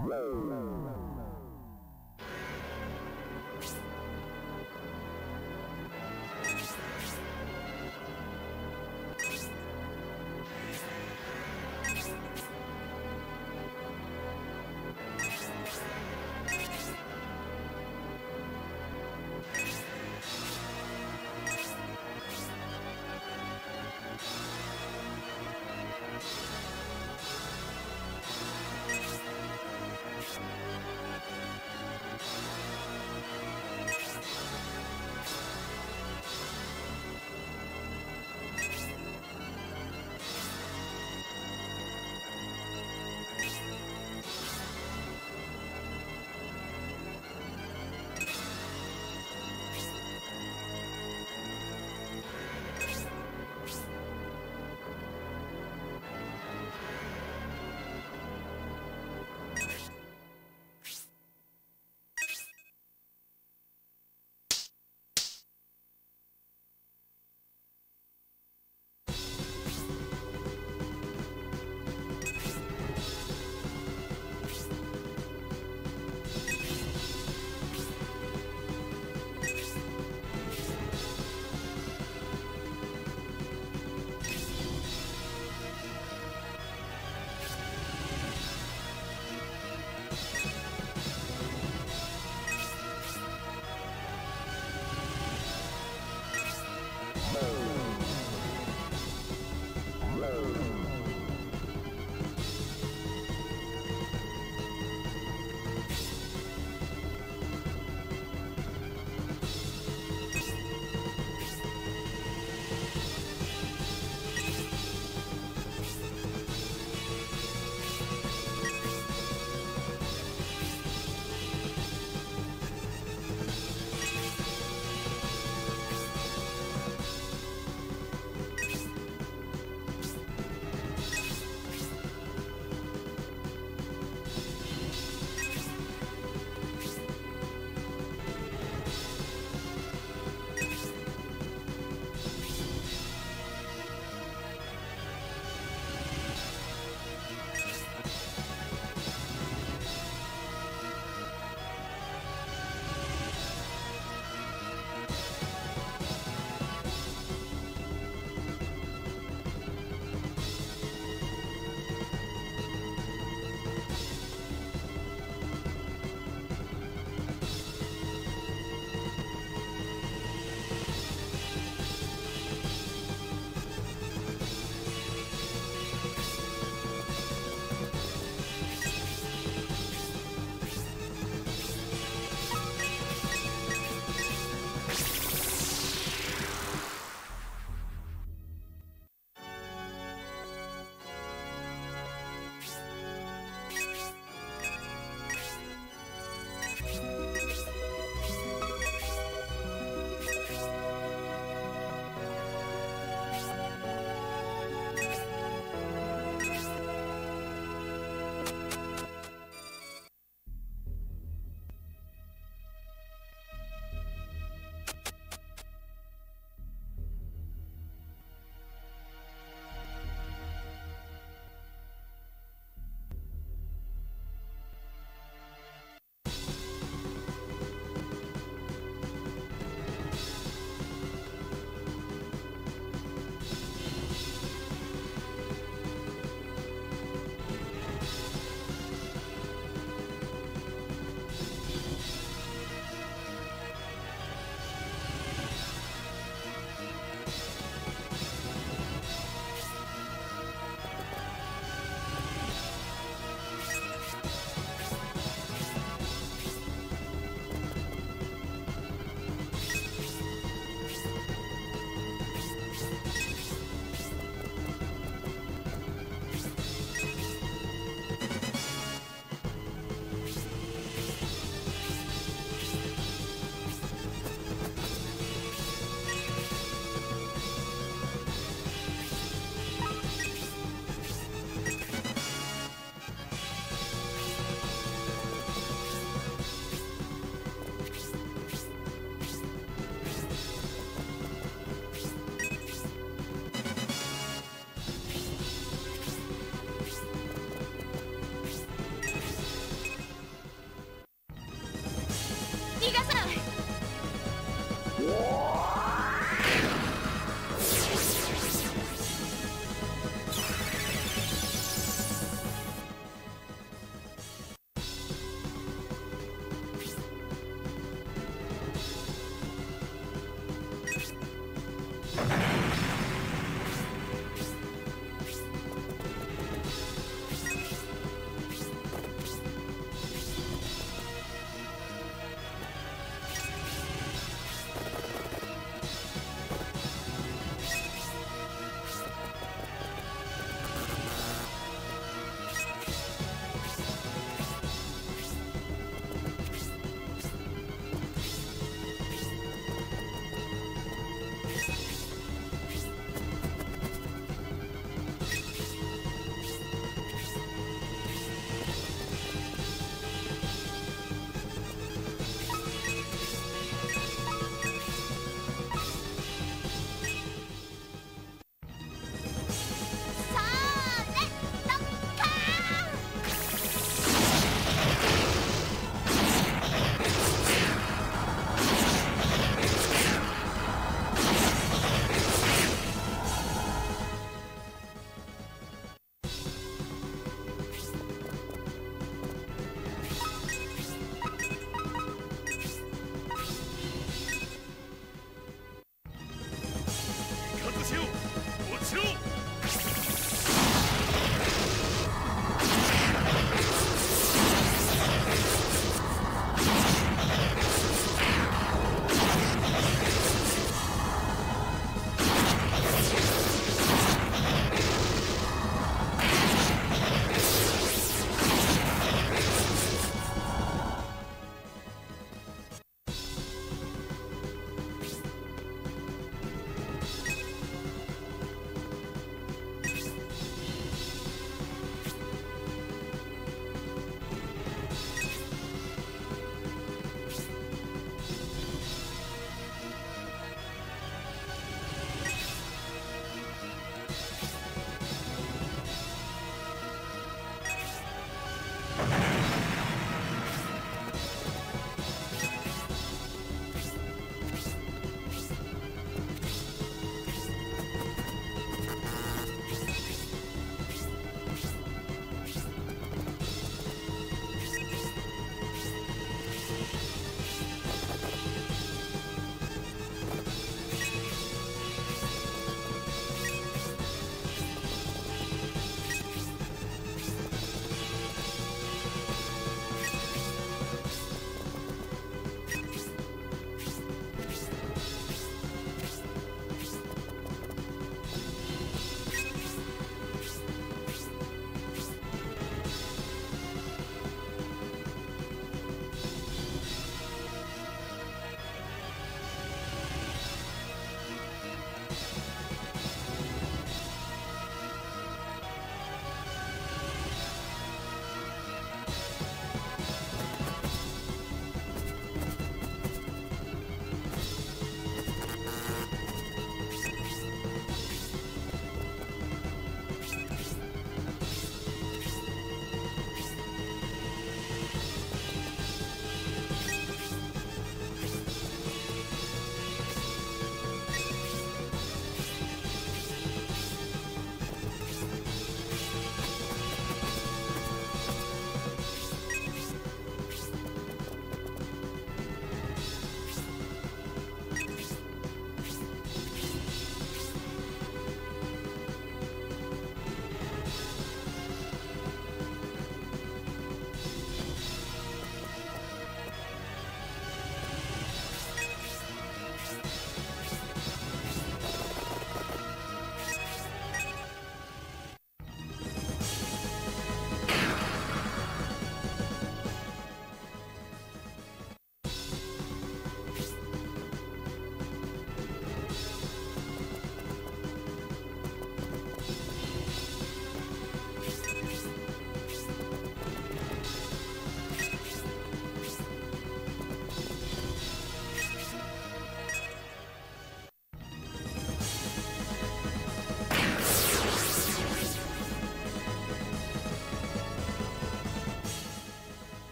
Whoa.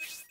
Thank you.